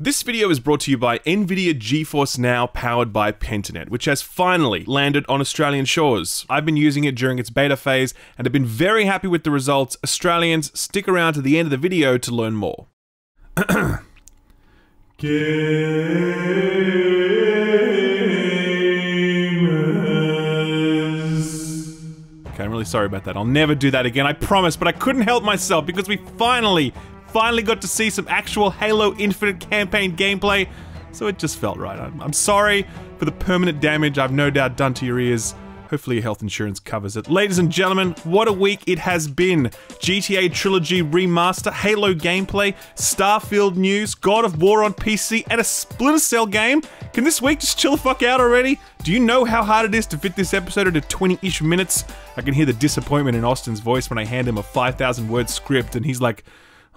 This video is brought to you by NVIDIA GeForce Now powered by Pentanet, which has finally landed on Australian shores. I've been using it during its beta phase and have been very happy with the results. Australians, stick around to the end of the video to learn more. Okay, I'm really sorry about that. I'll never do that again, I promise, but I couldn't help myself because we finally, finally got to see some actual Halo Infinite campaign gameplay, so it just felt right. I'm, I'm sorry for the permanent damage I've no doubt done to your ears. Hopefully your health insurance covers it. Ladies and gentlemen, what a week it has been. GTA Trilogy Remaster, Halo gameplay, Starfield news, God of War on PC, and a Splinter Cell game? Can this week just chill the fuck out already? Do you know how hard it is to fit this episode into 20-ish minutes? I can hear the disappointment in Austin's voice when I hand him a 5,000 word script and he's like,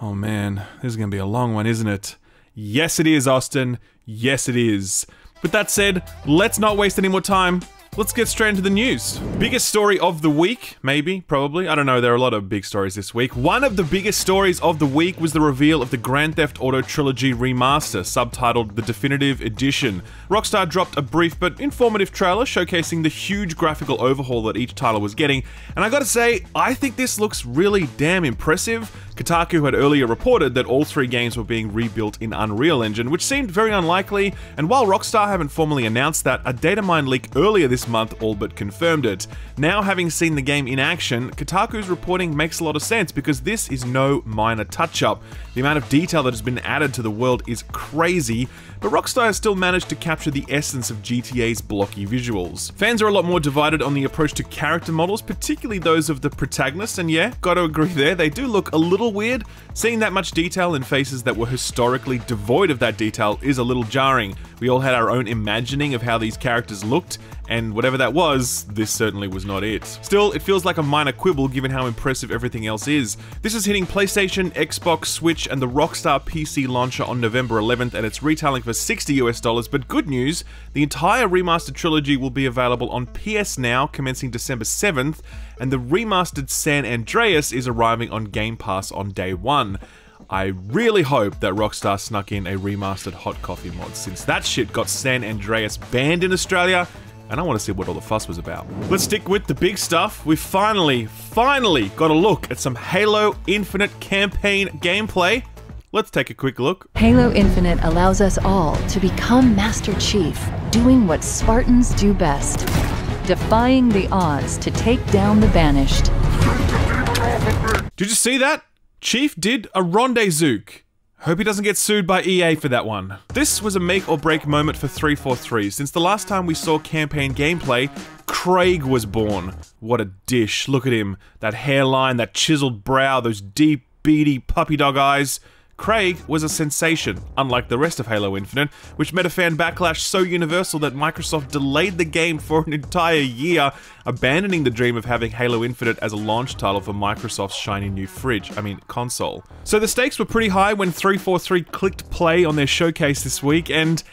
oh man, this is gonna be a long one, isn't it? Yes it is, Austin. Yes it is. With that said, let's not waste any more time. Let's get straight into the news. Biggest story of the week, maybe, probably. I don't know, there are a lot of big stories this week. One of the biggest stories of the week was the reveal of the Grand Theft Auto Trilogy Remaster, subtitled The Definitive Edition. Rockstar dropped a brief but informative trailer showcasing the huge graphical overhaul that each title was getting, and I gotta say, I think this looks really damn impressive. Kotaku had earlier reported that all three games were being rebuilt in Unreal Engine, which seemed very unlikely, and while Rockstar haven't formally announced that, a data mine leak earlier this month all but confirmed it. Now, having seen the game in action, Kotaku's reporting makes a lot of sense because this is no minor touch up. The amount of detail that has been added to the world is crazy, but Rockstar still managed to capture the essence of GTA's blocky visuals. Fans are a lot more divided on the approach to character models, particularly those of the protagonist, and yeah, gotta agree there, they do look a little weird. Seeing that much detail in faces that were historically devoid of that detail is a little jarring. We all had our own imagining of how these characters looked, and whatever that was, this certainly was not it. Still, it feels like a minor quibble given how impressive everything else is. This is hitting PlayStation, Xbox, Switch, and the Rockstar PC launcher on November 11th, and it's retailing for 60 US dollars. But good news, the entire remastered trilogy will be available on PS Now commencing December 7th, and the remastered San Andreas is arriving on Game Pass on day one. I really hope that Rockstar snuck in a remastered hot coffee mod, since that shit got San Andreas banned in Australia, and I want to see what all the fuss was about. Let's stick with the big stuff. We finally, finally got a look at some Halo Infinite campaign gameplay. Let's take a quick look. Halo Infinite allows us all to become Master Chief, doing what Spartans do best defying the odds to take down the banished. Did you see that? Chief did a rendezvous. Hope he doesn't get sued by EA for that one. This was a make or break moment for 343, since the last time we saw campaign gameplay, Craig was born. What a dish, look at him. That hairline, that chiseled brow, those deep, beady puppy dog eyes. Craig was a sensation, unlike the rest of Halo Infinite, which met a fan backlash so universal that Microsoft delayed the game for an entire year, abandoning the dream of having Halo Infinite as a launch title for Microsoft's shiny new fridge, I mean console. So the stakes were pretty high when 343 clicked play on their showcase this week, and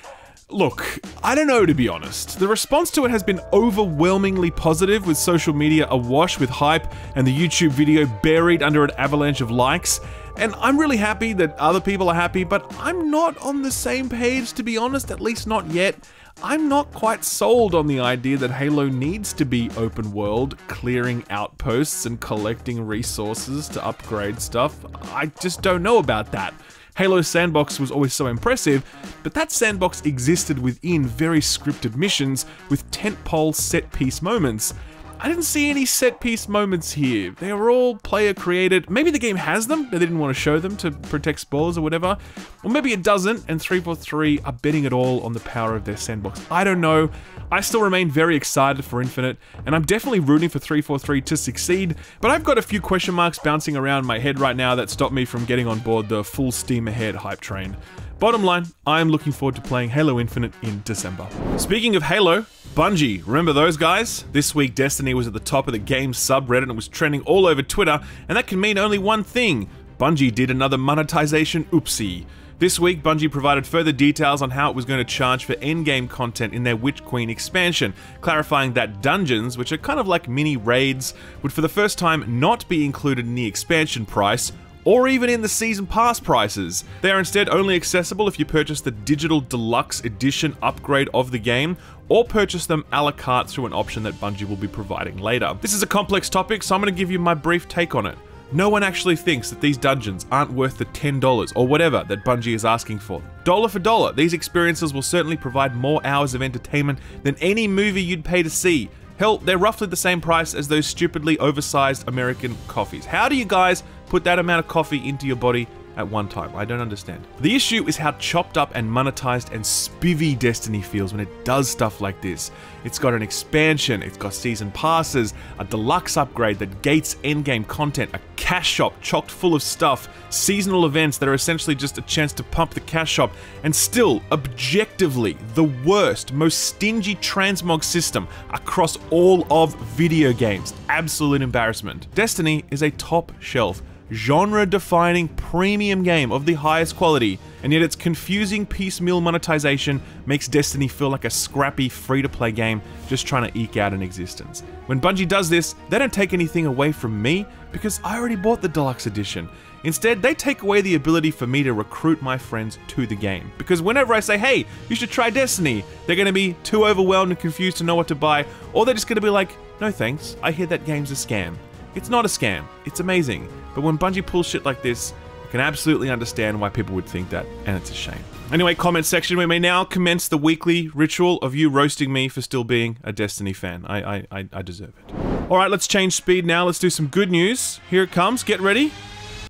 Look, I don't know to be honest. The response to it has been overwhelmingly positive, with social media awash with hype and the YouTube video buried under an avalanche of likes. And I'm really happy that other people are happy, but I'm not on the same page to be honest, at least not yet. I'm not quite sold on the idea that Halo needs to be open world, clearing outposts and collecting resources to upgrade stuff. I just don't know about that. Halo Sandbox was always so impressive, but that sandbox existed within very scripted missions with tentpole set piece moments. I didn't see any set piece moments here. They were all player created. Maybe the game has them, but they didn't want to show them to protect spoilers or whatever. Or maybe it doesn't, and 343 are betting it all on the power of their sandbox. I don't know. I still remain very excited for Infinite, and I'm definitely rooting for 343 to succeed, but I've got a few question marks bouncing around my head right now that stop me from getting on board the full steam ahead hype train. Bottom line, I am looking forward to playing Halo Infinite in December. Speaking of Halo, Bungie, remember those guys? This week Destiny was at the top of the game subreddit and was trending all over Twitter, and that can mean only one thing. Bungie did another monetization oopsie. This week, Bungie provided further details on how it was going to charge for endgame content in their Witch Queen expansion, clarifying that dungeons, which are kind of like mini raids, would for the first time not be included in the expansion price, or even in the season pass prices. They are instead only accessible if you purchase the digital deluxe edition upgrade of the game or purchase them a la carte through an option that Bungie will be providing later. This is a complex topic, so I'm going to give you my brief take on it. No one actually thinks that these dungeons aren't worth the $10 or whatever that Bungie is asking for. Dollar for dollar, these experiences will certainly provide more hours of entertainment than any movie you'd pay to see. Hell, they're roughly the same price as those stupidly oversized American coffees. How do you guys put that amount of coffee into your body at one time. I don't understand. The issue is how chopped up and monetized and spivvy Destiny feels when it does stuff like this. It's got an expansion, it's got season passes, a deluxe upgrade that gates endgame content, a cash shop chocked full of stuff, seasonal events that are essentially just a chance to pump the cash shop, and still, objectively, the worst, most stingy transmog system across all of video games. Absolute embarrassment. Destiny is a top shelf genre defining premium game of the highest quality, and yet its confusing piecemeal monetization makes Destiny feel like a scrappy free to play game just trying to eke out an existence. When Bungie does this, they don't take anything away from me because I already bought the deluxe edition. Instead, they take away the ability for me to recruit my friends to the game. Because whenever I say, hey, you should try Destiny, they're going to be too overwhelmed and confused to know what to buy, or they're just going to be like, no thanks, I hear that game's a scam. It's not a scam, it's amazing. But when Bungie pulls shit like this, I can absolutely understand why people would think that, and it's a shame. Anyway, comment section, we may now commence the weekly ritual of you roasting me for still being a Destiny fan. I, I, I deserve it. Alright, let's change speed now. Let's do some good news. Here it comes. Get ready.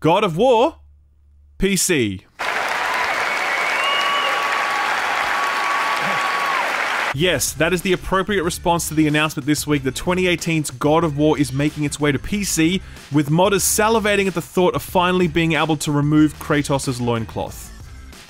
God of War, PC. Yes, that is the appropriate response to the announcement this week that 2018's God of War is making its way to PC, with modders salivating at the thought of finally being able to remove Kratos' loincloth,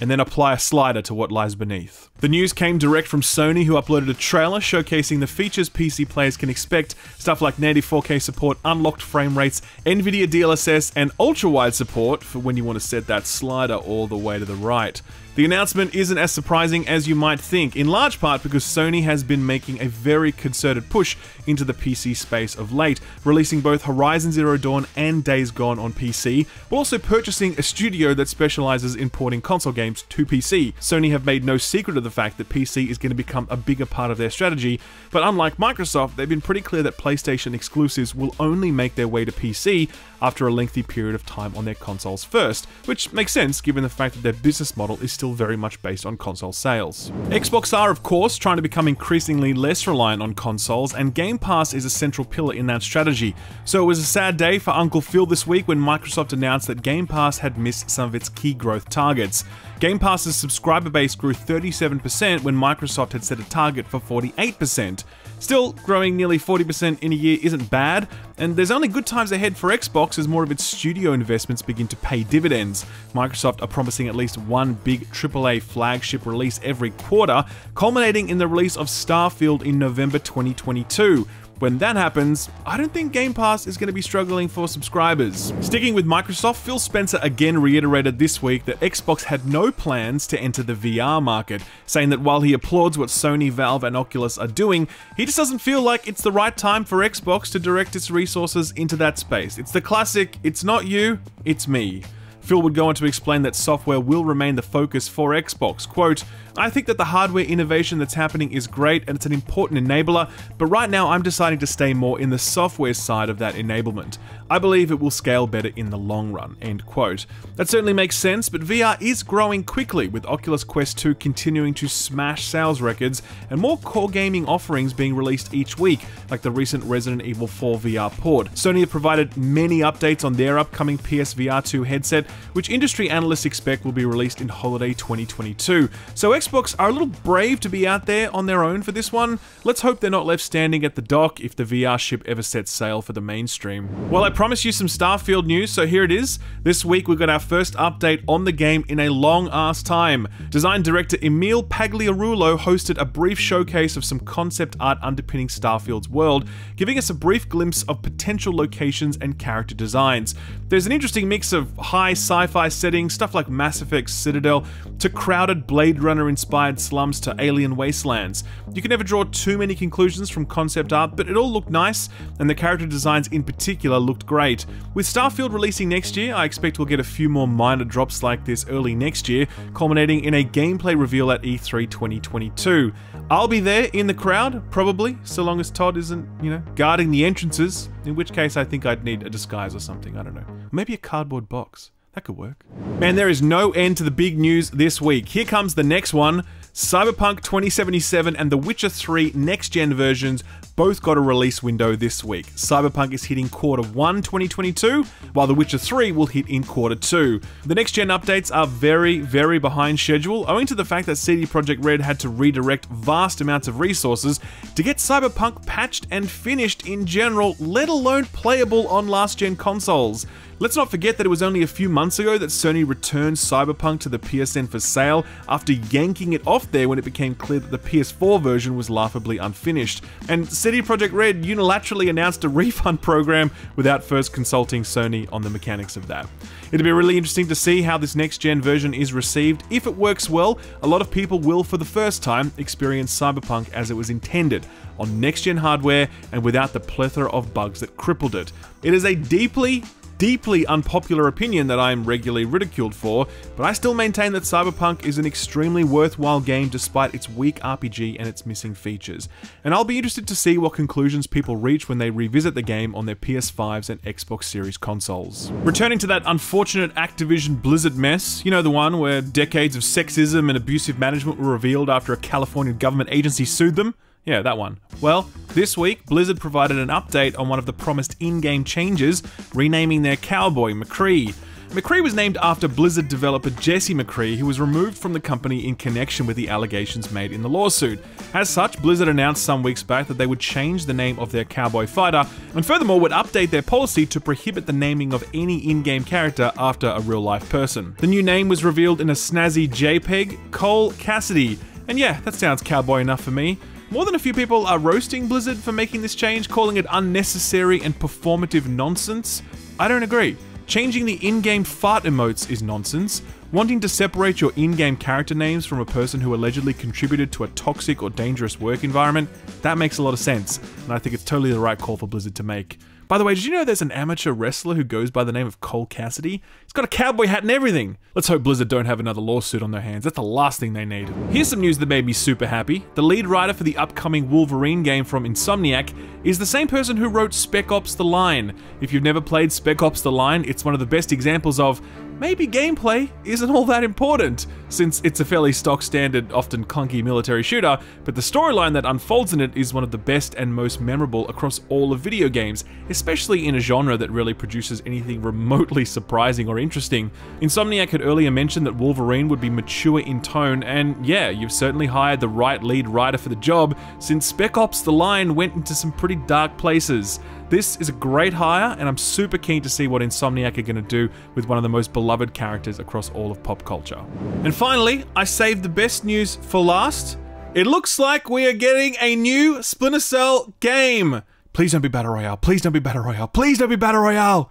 and then apply a slider to what lies beneath. The news came direct from Sony, who uploaded a trailer showcasing the features PC players can expect stuff like native 4K support, unlocked frame rates, NVIDIA DLSS, and ultra wide support for when you want to set that slider all the way to the right. The announcement isn't as surprising as you might think, in large part because Sony has been making a very concerted push into the PC space of late, releasing both Horizon Zero Dawn and Days Gone on PC, while also purchasing a studio that specializes in porting console games to PC. Sony have made no secret of the fact that PC is going to become a bigger part of their strategy, but unlike Microsoft, they've been pretty clear that PlayStation exclusives will only make their way to PC after a lengthy period of time on their consoles first, which makes sense given the fact that their business model is still still very much based on console sales. Xbox are, of course, trying to become increasingly less reliant on consoles, and Game Pass is a central pillar in that strategy. So it was a sad day for Uncle Phil this week when Microsoft announced that Game Pass had missed some of its key growth targets. Game Pass's subscriber base grew 37% when Microsoft had set a target for 48%. Still, growing nearly 40% in a year isn't bad, and there's only good times ahead for Xbox as more of its studio investments begin to pay dividends. Microsoft are promising at least one big AAA flagship release every quarter, culminating in the release of Starfield in November 2022. When that happens, I don't think Game Pass is going to be struggling for subscribers. Sticking with Microsoft, Phil Spencer again reiterated this week that Xbox had no plans to enter the VR market, saying that while he applauds what Sony, Valve, and Oculus are doing, he just doesn't feel like it's the right time for Xbox to direct its resources into that space. It's the classic, it's not you, it's me. Phil would go on to explain that software will remain the focus for Xbox. Quote, I think that the hardware innovation that's happening is great and it's an important enabler, but right now I'm deciding to stay more in the software side of that enablement. I believe it will scale better in the long run. End quote. That certainly makes sense, but VR is growing quickly, with Oculus Quest 2 continuing to smash sales records and more core gaming offerings being released each week, like the recent Resident Evil 4 VR port. Sony have provided many updates on their upcoming PSVR 2 headset, which industry analysts expect will be released in holiday 2022. So are a little brave to be out there on their own for this one. Let's hope they're not left standing at the dock if the VR ship ever sets sail for the mainstream. Well, I promised you some Starfield news, so here it is. This week we got our first update on the game in a long ass time. Design director Emil Pagliarulo hosted a brief showcase of some concept art underpinning Starfield's world, giving us a brief glimpse of potential locations and character designs. There's an interesting mix of high sci-fi settings, stuff like Mass Effect Citadel, to crowded Blade Runner-inspired slums to alien wastelands. You can never draw too many conclusions from concept art, but it all looked nice, and the character designs in particular looked great. With Starfield releasing next year, I expect we'll get a few more minor drops like this early next year, culminating in a gameplay reveal at E3 2022. I'll be there in the crowd, probably, so long as Todd isn't, you know, guarding the entrances, in which case I think I'd need a disguise or something, I don't know. Maybe a cardboard box. That could work. Man, there is no end to the big news this week. Here comes the next one. Cyberpunk 2077 and The Witcher 3 next gen versions both got a release window this week. Cyberpunk is hitting quarter 1 2022, while The Witcher 3 will hit in quarter 2. The next gen updates are very, very behind schedule, owing to the fact that CD Projekt Red had to redirect vast amounts of resources to get Cyberpunk patched and finished in general, let alone playable on last gen consoles. Let's not forget that it was only a few months ago that Sony returned Cyberpunk to the PSN for sale after yanking it off there when it became clear that the PS4 version was laughably unfinished. And CD Projekt Red unilaterally announced a refund program without first consulting Sony on the mechanics of that. It'll be really interesting to see how this next gen version is received. If it works well, a lot of people will, for the first time, experience Cyberpunk as it was intended on next gen hardware and without the plethora of bugs that crippled it. It is a deeply deeply unpopular opinion that I am regularly ridiculed for, but I still maintain that Cyberpunk is an extremely worthwhile game despite its weak RPG and its missing features. And I'll be interested to see what conclusions people reach when they revisit the game on their PS5s and Xbox Series consoles. Returning to that unfortunate Activision Blizzard mess, you know the one where decades of sexism and abusive management were revealed after a California government agency sued them? Yeah, that one. Well, this week, Blizzard provided an update on one of the promised in game changes, renaming their cowboy McCree. McCree was named after Blizzard developer Jesse McCree, who was removed from the company in connection with the allegations made in the lawsuit. As such, Blizzard announced some weeks back that they would change the name of their cowboy fighter, and furthermore would update their policy to prohibit the naming of any in game character after a real life person. The new name was revealed in a snazzy JPEG Cole Cassidy. And yeah, that sounds cowboy enough for me. More than a few people are roasting Blizzard for making this change, calling it unnecessary and performative nonsense. I don't agree. Changing the in-game fart emotes is nonsense. Wanting to separate your in-game character names from a person who allegedly contributed to a toxic or dangerous work environment, that makes a lot of sense, and I think it's totally the right call for Blizzard to make. By the way, did you know there's an amateur wrestler who goes by the name of Cole Cassidy? He's got a cowboy hat and everything. Let's hope Blizzard don't have another lawsuit on their hands. That's the last thing they need. Here's some news that made me super happy. The lead writer for the upcoming Wolverine game from Insomniac is the same person who wrote Spec Ops The Line. If you've never played Spec Ops The Line, it's one of the best examples of maybe gameplay isn't all that important, since it's a fairly stock standard, often clunky military shooter, but the storyline that unfolds in it is one of the best and most memorable across all of video games, especially in a genre that rarely produces anything remotely surprising or interesting. Insomniac had earlier mentioned that Wolverine would be mature in tone, and yeah, you've certainly hired the right lead writer for the job, since Spec Ops The Line went into some pretty dark places. This is a great hire, and I'm super keen to see what Insomniac are going to do with one of the most beloved characters across all of pop culture. And finally, I saved the best news for last. It looks like we are getting a new Splinter Cell game. Please don't be Battle Royale. Please don't be Battle Royale. Please don't be Battle Royale.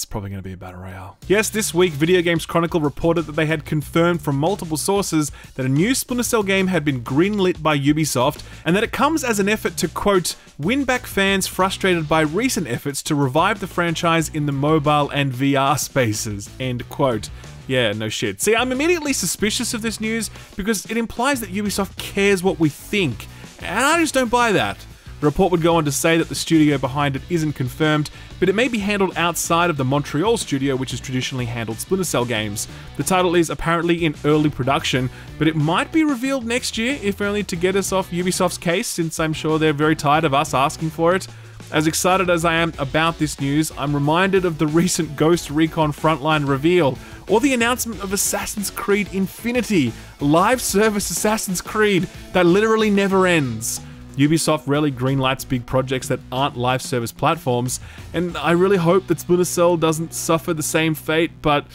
It's probably going to be a battle royale. Yes, this week, Video Games Chronicle reported that they had confirmed from multiple sources that a new Splinter Cell game had been greenlit by Ubisoft, and that it comes as an effort to, quote, win back fans frustrated by recent efforts to revive the franchise in the mobile and VR spaces, end quote. Yeah, no shit. See, I'm immediately suspicious of this news because it implies that Ubisoft cares what we think, and I just don't buy that. The report would go on to say that the studio behind it isn't confirmed, but it may be handled outside of the Montreal studio, which has traditionally handled Splinter Cell games. The title is apparently in early production, but it might be revealed next year, if only to get us off Ubisoft's case, since I'm sure they're very tired of us asking for it. As excited as I am about this news, I'm reminded of the recent Ghost Recon Frontline reveal, or the announcement of Assassin's Creed Infinity, live service Assassin's Creed that literally never ends. Ubisoft rarely greenlights big projects that aren't live service platforms, and I really hope that Splinter Cell doesn't suffer the same fate, but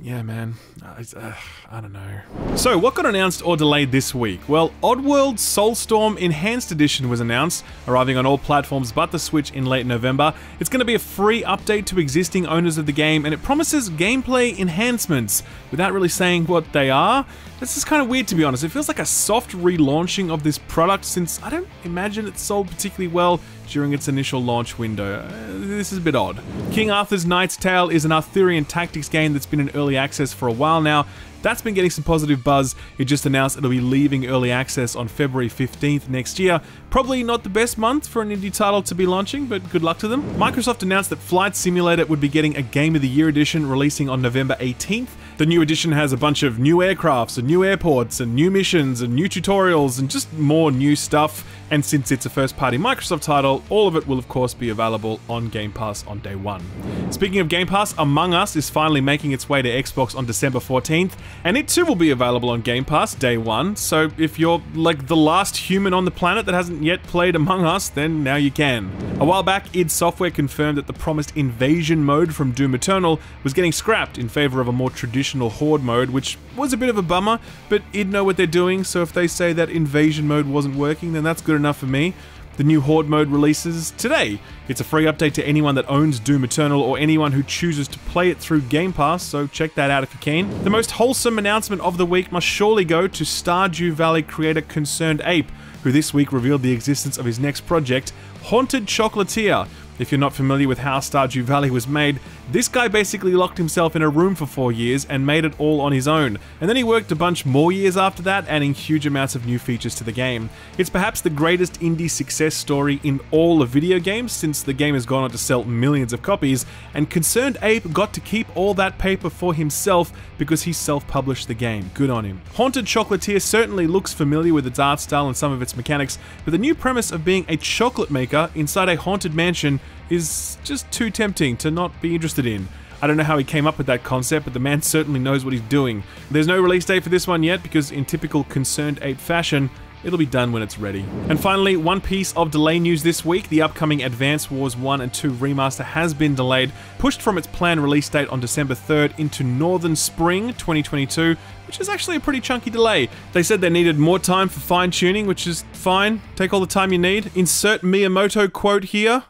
yeah, man, I, uh, I don't know. So, what got announced or delayed this week? Well, Oddworld Soulstorm Enhanced Edition was announced, arriving on all platforms but the Switch in late November. It's going to be a free update to existing owners of the game, and it promises gameplay enhancements without really saying what they are. This is kind of weird to be honest. It feels like a soft relaunching of this product since I don't imagine it sold particularly well during its initial launch window. Uh, this is a bit odd. King Arthur's Knight's Tale is an Arthurian tactics game that's been in early access for a while now. That's been getting some positive buzz. It just announced it'll be leaving early access on February 15th next year. Probably not the best month for an indie title to be launching, but good luck to them. Microsoft announced that Flight Simulator would be getting a Game of the Year edition releasing on November 18th. The new edition has a bunch of new aircrafts and new airports and new missions and new tutorials and just more new stuff. And since it's a first party Microsoft title, all of it will of course be available on Game Pass on day one. Speaking of Game Pass, Among Us is finally making its way to Xbox on December 14th, and it too will be available on Game Pass day one. So if you're like the last human on the planet that hasn't yet played Among Us, then now you can. A while back, id Software confirmed that the promised invasion mode from Doom Eternal was getting scrapped in favor of a more traditional horde mode, which was a bit of a bummer, but id know what they're doing, so if they say that invasion mode wasn't working, then that's good enough for me. The new Horde mode releases today. It's a free update to anyone that owns Doom Eternal or anyone who chooses to play it through Game Pass, so check that out if you can. The most wholesome announcement of the week must surely go to Stardew Valley creator Concerned Ape, who this week revealed the existence of his next project, Haunted Chocolatier, if you're not familiar with how Stardew Valley was made, this guy basically locked himself in a room for four years and made it all on his own. And then he worked a bunch more years after that, adding huge amounts of new features to the game. It's perhaps the greatest indie success story in all of video games, since the game has gone on to sell millions of copies, and Concerned Ape got to keep all that paper for himself because he self-published the game. Good on him. Haunted Chocolatier certainly looks familiar with its art style and some of its mechanics, but the new premise of being a chocolate maker inside a haunted mansion is just too tempting to not be interested in. I don't know how he came up with that concept, but the man certainly knows what he's doing. There's no release date for this one yet because in typical Concerned Ape fashion, It'll be done when it's ready. And finally, one piece of delay news this week. The upcoming Advance Wars 1 and 2 remaster has been delayed, pushed from its planned release date on December 3rd into Northern Spring 2022, which is actually a pretty chunky delay. They said they needed more time for fine tuning, which is fine. Take all the time you need. Insert Miyamoto quote here.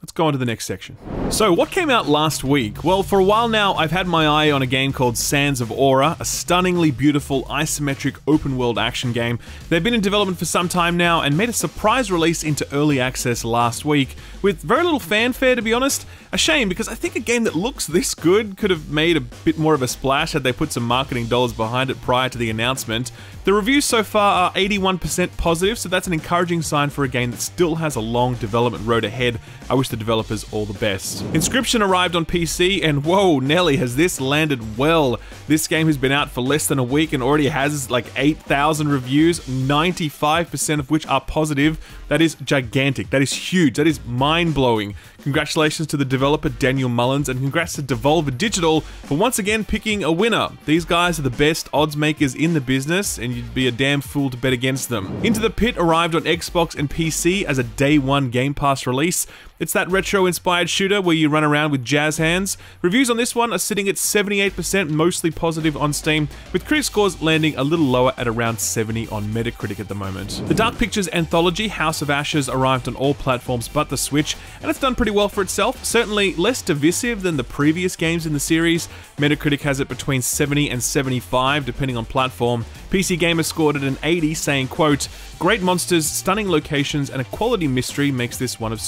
Let's go on to the next section. So, what came out last week? Well, for a while now, I've had my eye on a game called Sands of Aura, a stunningly beautiful isometric open world action game. They've been in development for some time now and made a surprise release into early access last week, with very little fanfare to be honest. A shame because I think a game that looks this good could have made a bit more of a splash had they put some marketing dollars behind it prior to the announcement. The reviews so far are 81% positive, so that's an encouraging sign for a game that still has a long development road ahead. I wish the developers all the best. Inscryption arrived on PC, and whoa, Nelly, has this landed well. This game has been out for less than a week and already has like 8,000 reviews, 95% of which are positive. That is gigantic. That is huge. That is mind blowing. Congratulations to the developer Daniel Mullins and congrats to Devolver Digital for once again picking a winner. These guys are the best odds makers in the business and you'd be a damn fool to bet against them. Into the Pit arrived on Xbox and PC as a day one Game Pass release. It's that retro inspired shooter where you run around with jazz hands. Reviews on this one are sitting at 78%, mostly positive on Steam, with critic scores landing a little lower at around 70 on Metacritic at the moment. The Dark Pictures anthology House of Ashes arrived on all platforms but the Switch, and it's done pretty well for itself. Certainly less divisive than the previous games in the series. Metacritic has it between 70 and 75 depending on platform. PC Gamer scored it an 80, saying, quote, Great monsters, stunning locations, and a quality mystery makes this one of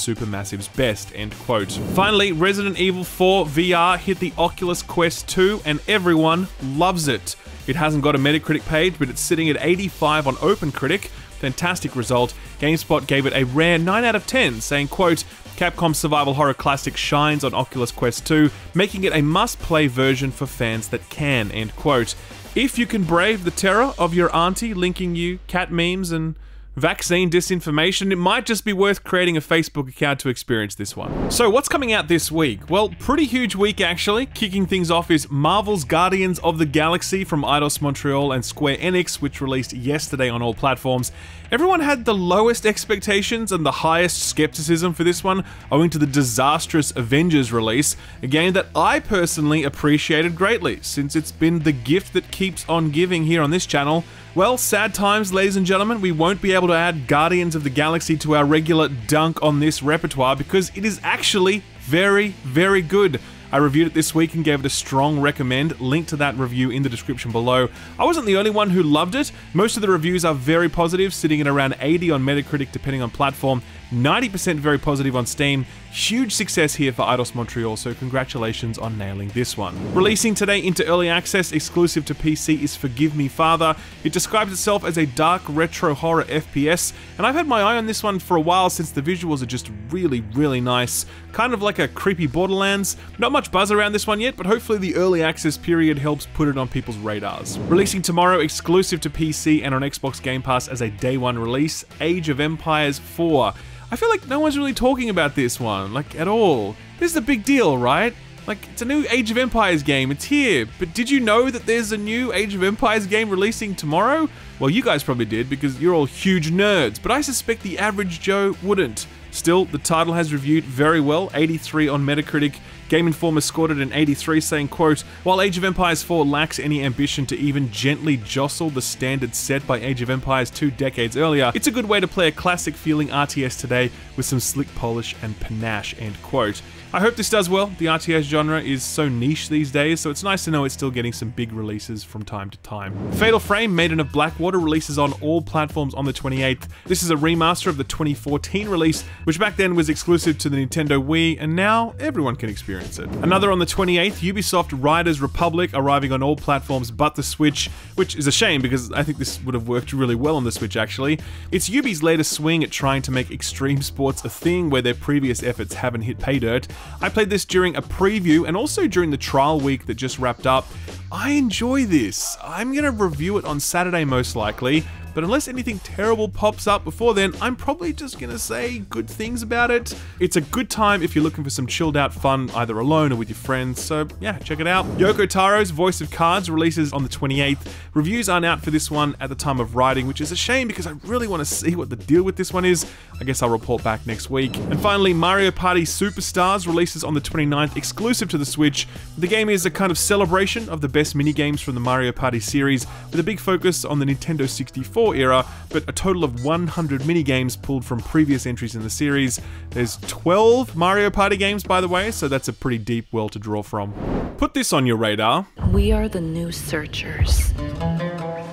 Best, end quote. Finally, Resident Evil 4 VR hit the Oculus Quest 2, and everyone loves it. It hasn't got a Metacritic page, but it's sitting at 85 on OpenCritic. Fantastic result. GameSpot gave it a rare 9 out of 10, saying, quote, Capcom's survival horror classic shines on Oculus Quest 2, making it a must-play version for fans that can, end quote. If you can brave the terror of your auntie linking you cat memes and vaccine disinformation, it might just be worth creating a Facebook account to experience this one. So, what's coming out this week? Well, pretty huge week actually. Kicking things off is Marvel's Guardians of the Galaxy from Eidos Montreal and Square Enix, which released yesterday on all platforms. Everyone had the lowest expectations and the highest skepticism for this one, owing to the disastrous Avengers release, a game that I personally appreciated greatly, since it's been the gift that keeps on giving here on this channel. Well, sad times, ladies and gentlemen, we won't be able to add Guardians of the Galaxy to our regular dunk on this repertoire because it is actually very, very good. I reviewed it this week and gave it a strong recommend. Link to that review in the description below. I wasn't the only one who loved it. Most of the reviews are very positive, sitting at around 80 on Metacritic depending on platform, 90% very positive on Steam. Huge success here for Eidos Montreal, so congratulations on nailing this one. Releasing today into early access, exclusive to PC, is Forgive Me Father. It describes itself as a dark retro horror FPS, and I've had my eye on this one for a while since the visuals are just really, really nice. Kind of like a creepy Borderlands. Not much buzz around this one yet, but hopefully the early access period helps put it on people's radars. Releasing tomorrow, exclusive to PC and on Xbox Game Pass as a day one release, Age of Empires 4. I feel like no one's really talking about this one, like at all. This is a big deal, right? Like, it's a new Age of Empires game, it's here. But did you know that there's a new Age of Empires game releasing tomorrow? Well, you guys probably did because you're all huge nerds, but I suspect the average Joe wouldn't. Still, the title has reviewed very well, 83 on Metacritic. Game Informer scored it an 83, saying, quote, While Age of Empires 4 lacks any ambition to even gently jostle the standards set by Age of Empires two decades earlier, it's a good way to play a classic feeling RTS today with some slick polish and panache, end quote. I hope this does well. The RTS genre is so niche these days, so it's nice to know it's still getting some big releases from time to time. Fatal Frame, Maiden of Blackwater, releases on all platforms on the 28th. This is a remaster of the 2014 release, which back then was exclusive to the Nintendo Wii, and now everyone can experience it. Another on the 28th, Ubisoft Riders Republic, arriving on all platforms but the Switch, which is a shame because I think this would have worked really well on the Switch actually. It's Ubi's latest swing at trying to make extreme sports a thing where their previous efforts haven't hit pay dirt. I played this during a preview and also during the trial week that just wrapped up. I enjoy this. I'm going to review it on Saturday most likely, but unless anything terrible pops up before then, I'm probably just gonna say good things about it. It's a good time if you're looking for some chilled out fun, either alone or with your friends, so yeah, check it out. Yoko Taro's Voice of Cards releases on the 28th. Reviews aren't out for this one at the time of writing, which is a shame because I really want to see what the deal with this one is. I guess I'll report back next week. And finally, Mario Party Superstars releases on the 29th, exclusive to the Switch. The game is a kind of celebration of the best mini games from the Mario Party series, with a big focus on the Nintendo 64 4 era, but a total of 100 minigames pulled from previous entries in the series. There's 12 Mario Party games, by the way, so that's a pretty deep well to draw from. Put this on your radar. We are the new searchers.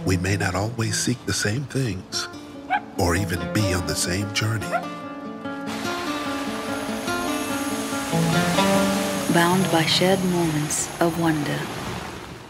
We may not always seek the same things, or even be on the same journey. Bound by shared moments of wonder.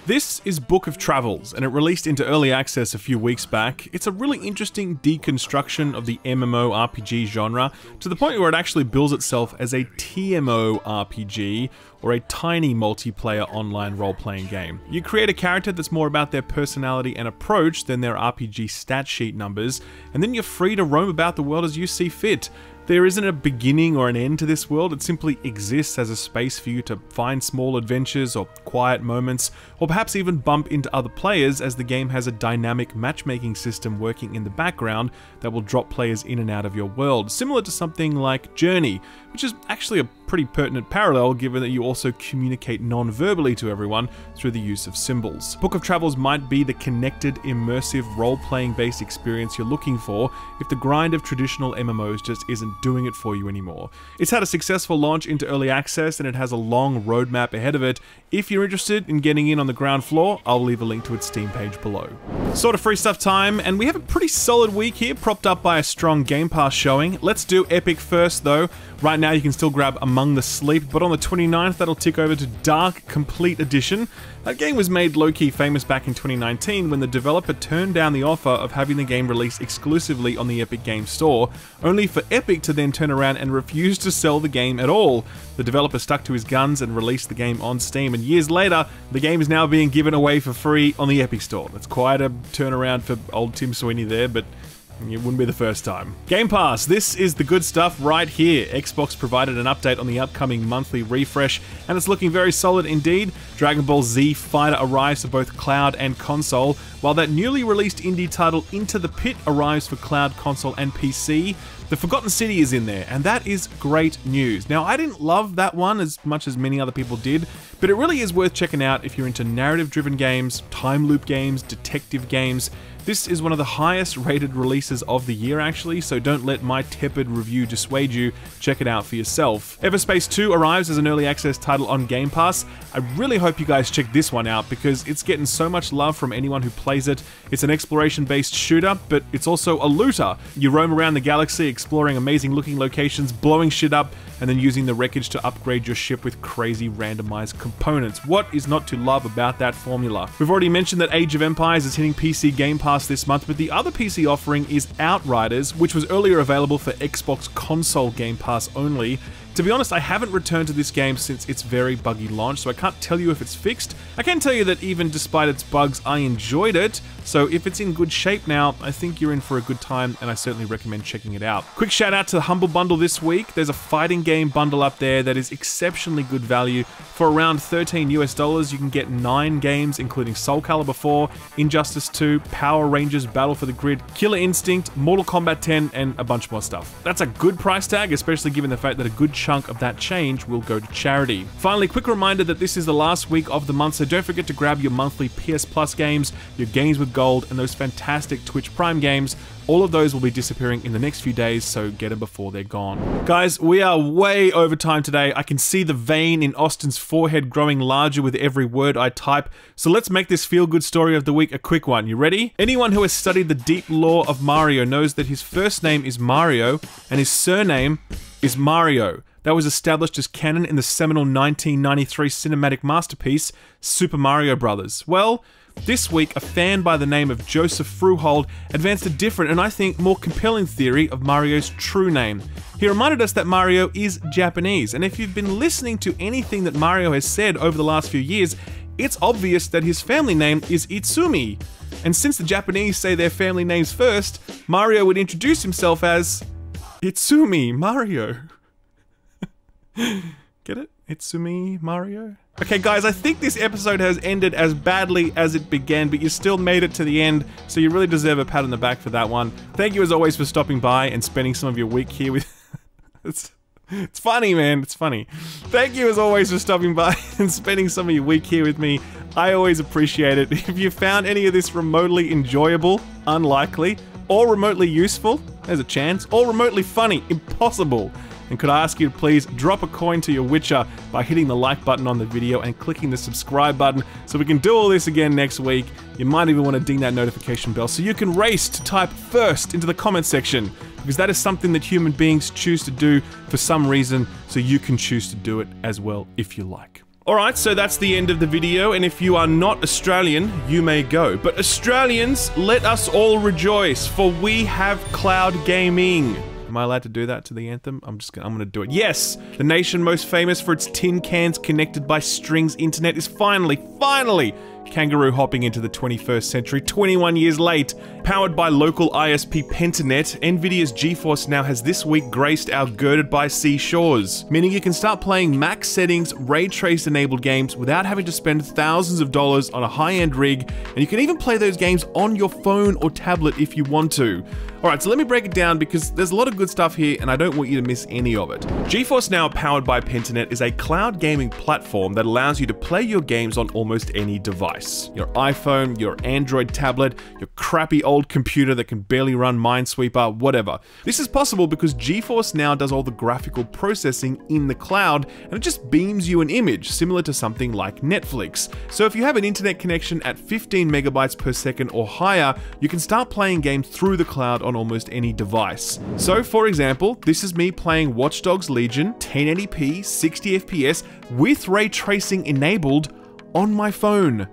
This is Book of Travels, and it released into early access a few weeks back. It's a really interesting deconstruction of the MMO RPG genre to the point where it actually bills itself as a TMO RPG or a tiny multiplayer online role playing game. You create a character that's more about their personality and approach than their RPG stat sheet numbers, and then you're free to roam about the world as you see fit. There isn't a beginning or an end to this world, it simply exists as a space for you to find small adventures or quiet moments, or perhaps even bump into other players as the game has a dynamic matchmaking system working in the background that will drop players in and out of your world, similar to something like Journey, which is actually a pretty pertinent parallel given that you also communicate non-verbally to everyone through the use of symbols. Book of Travels might be the connected, immersive, role-playing based experience you're looking for if the grind of traditional MMOs just isn't doing it for you anymore. It's had a successful launch into early access and it has a long roadmap ahead of it. If you're interested in getting in on the ground floor, I'll leave a link to its Steam page below. Sort of free stuff time, and we have a pretty solid week here, propped up by a strong Game Pass showing. Let's do Epic first though. Right now you can still grab Among the Sleep, but on the 29th that'll tick over to Darq Complete Edition. That game was made low-key famous back in 2019 when the developer turned down the offer of having the game released exclusively on the Epic Games Store, only for Epic to then turn around and refuse to sell the game at all. The developer stuck to his guns and released the game on Steam, and years later, the game is now being given away for free on the Epic Store. That's quite a turnaround for old Tim Sweeney there, but It wouldn't be the first time. Game Pass, this is the good stuff right here. Xbox provided an update on the upcoming monthly refresh, and it's looking very solid indeed. Dragon Ball Z Fighter arrives for both cloud and console, while that newly released indie title Into the Pit arrives for cloud, console, and PC. The Forgotten City is in there, and that is great news. Now, I didn't love that one as much as many other people did, but it really is worth checking out if you're into narrative driven games, time loop games, detective games. This is one of the highest rated releases of the year, actually, so don't let my tepid review dissuade you. Check it out for yourself. Everspace 2 arrives as an early access title on Game Pass. I really hope you guys check this one out because it's getting so much love from anyone who plays it. It's an exploration based shooter, but it's also a looter. You roam around the galaxy exploring amazing looking locations, blowing shit up, and then using the wreckage to upgrade your ship with crazy randomized components. What is not to love about that formula? We've already mentioned that Age of Empires is hitting PC Game Pass this month, but the other PC offering is Outriders, which was earlier available for Xbox console Game Pass only. To be honest, I haven't returned to this game since its very buggy launch, so I can't tell you if it's fixed. I can tell you that even despite its bugs, I enjoyed it, so if it's in good shape now, I think you're in for a good time, and I certainly recommend checking it out. Quick shout out to the Humble Bundle this week. There's a fighting game bundle up there that is exceptionally good value. For around 13 US dollars, you can get 9 games, including Soul Calibur 4, Injustice 2, Power Rangers Battle for the Grid, Killer Instinct, Mortal Kombat 10, and a bunch more stuff. That's a good price tag, especially given the fact that a good chunk of that change will go to charity. Finally, quick reminder that this is the last week of the month, so don't forget to grab your monthly PS Plus games, your Games with Gold, and those fantastic Twitch Prime games. All of those will be disappearing in the next few days, so get them before they're gone. Guys, we are way over time today. I can see the vein in Austin's forehead growing larger with every word I type, so let's make this feel good story of the week a quick one. You ready? Anyone who has studied the deep lore of Mario knows that his first name is Mario and his surname is Mario. That was established as canon in the seminal 1993 cinematic masterpiece, Super Mario Bros. Well, this week, a fan by the name of Joseph Fruhold advanced a different and I think more compelling theory of Mario's true name. He reminded us that Mario is Japanese, and if you've been listening to anything that Mario has said over the last few years, it's obvious that his family name is Itsumi. And since the Japanese say their family names first, Mario would introduce himself as Itsumi Mario. Get it? Itsumi Mario? Okay, guys, I think this episode has ended as badly as it began, but you still made it to the end, so you really deserve a pat on the back for that one. Thank you as always for stopping by and spending some of your week here with. it's, it's funny, man. It's funny. Thank you as always for stopping by and spending some of your week here with me. I always appreciate it. If you found any of this remotely enjoyable, unlikely, or remotely useful, there's a chance, or remotely funny, impossible and could I ask you to please drop a coin to your Witcher by hitting the like button on the video and clicking the subscribe button so we can do all this again next week. You might even want to ding that notification bell so you can race to type first into the comment section because that is something that human beings choose to do for some reason, so you can choose to do it as well if you like. Alright, so that's the end of the video, and if you are not Australian, you may go. But Australians, let us all rejoice, for we have cloud gaming. Am I allowed to do that to the anthem? I'm just gonna, I'm gonna do it. Yes! The nation most famous for its tin cans connected by strings internet is finally, finally kangaroo hopping into the 21st century 21 years late. Powered by local ISP Pentanet, Nvidia's GeForce now has this week graced our girded by sea shores, meaning you can start playing max settings, ray trace enabled games without having to spend thousands of dollars on a high end rig, and you can even play those games on your phone or tablet if you want to. Alright, so let me break it down because there's a lot of good stuff here and I don't want you to miss any of it. GeForce Now powered by Pentanet is a cloud gaming platform that allows you to play your games on almost any device. Your iPhone, your Android tablet, your crappy old computer that can barely run Minesweeper, whatever. This is possible because GeForce Now does all the graphical processing in the cloud and it just beams you an image similar to something like Netflix. So if you have an internet connection at 15 megabytes per second or higher, you can start playing games through the cloud on almost any device. So for example, this is me playing Watch Dogs Legion 1080p 60 FPS with ray tracing enabled on my phone.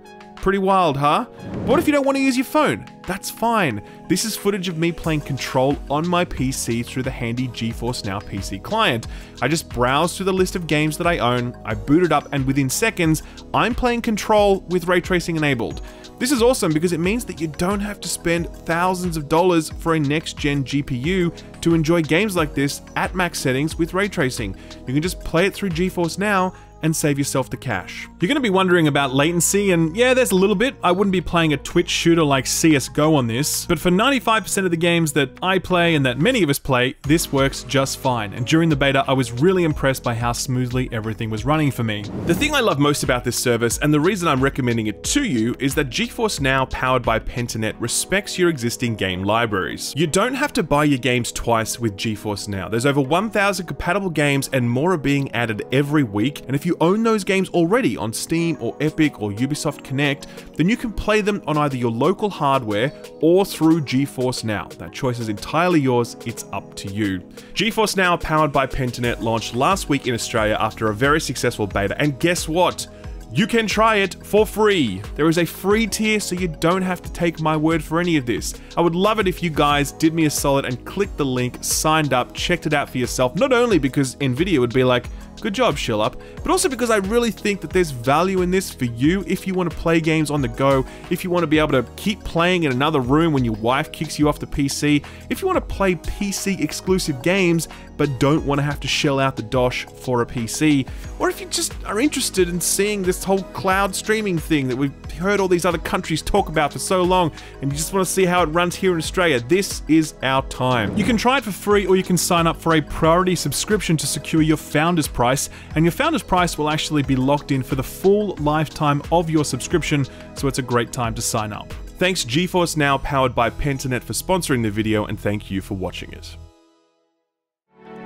Pretty wild, huh? What if you don't want to use your phone? That's fine. This is footage of me playing Control on my PC through the handy GeForce Now PC client. I just browse through the list of games that I own, I boot it up, and within seconds, I'm playing Control with ray tracing enabled. This is awesome because it means that you don't have to spend thousands of dollars for a next gen GPU to enjoy games like this at max settings with ray tracing. You can just play it through GeForce Now and save yourself the cash. You're going to be wondering about latency, and yeah, there's a little bit. I wouldn't be playing a Twitch shooter like CSGO on this, but for 95% of the games that I play and that many of us play, this works just fine. And during the beta, I was really impressed by how smoothly everything was running for me. The thing I love most about this service, and the reason I'm recommending it to you, is that GeForce Now, powered by Pentanet, respects your existing game libraries. You don't have to buy your games twice with GeForce Now. There's over 1,000 compatible games, and more are being added every week. And if you own those games already on Steam or Epic or Ubisoft Connect, then you can play them on either your local hardware or through GeForce Now. That choice is entirely yours, it's up to you. GeForce Now, powered by Pentanet, launched last week in Australia after a very successful beta, and guess what? You can try it for free. There is a free tier so you don't have to take my word for any of this. I would love it if you guys did me a solid and clicked the link, signed up, checked it out for yourself, not only because Nvidia would be like, Good job, Skill Up. But also because I really think that there's value in this for you if you want to play games on the go, if you want to be able to keep playing in another room when your wife kicks you off the PC, if you want to play PC exclusive games but don't want to have to shell out the dosh for a PC, or if you just are interested in seeing this whole cloud streaming thing that we've heard all these other countries talk about for so long, and you just want to see how it runs here in Australia, this is our time. You can try it for free, or you can sign up for a priority subscription to secure your founder's price, and your founder's price will actually be locked in for the full lifetime of your subscription, so it's a great time to sign up. Thanks GeForce Now powered by Pentanet for sponsoring the video, and thank you for watching it.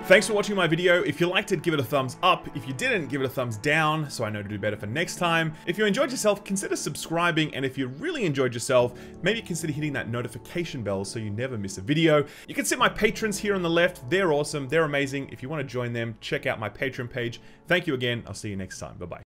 Thanks for watching my video. If you liked it, give it a thumbs up. If you didn't, give it a thumbs down so I know to do better for next time. If you enjoyed yourself, consider subscribing. And if you really enjoyed yourself, maybe consider hitting that notification bell so you never miss a video. You can see my patrons here on the left. They're awesome. They're amazing. If you want to join them, check out my Patreon page. Thank you again. I'll see you next time. Bye-bye.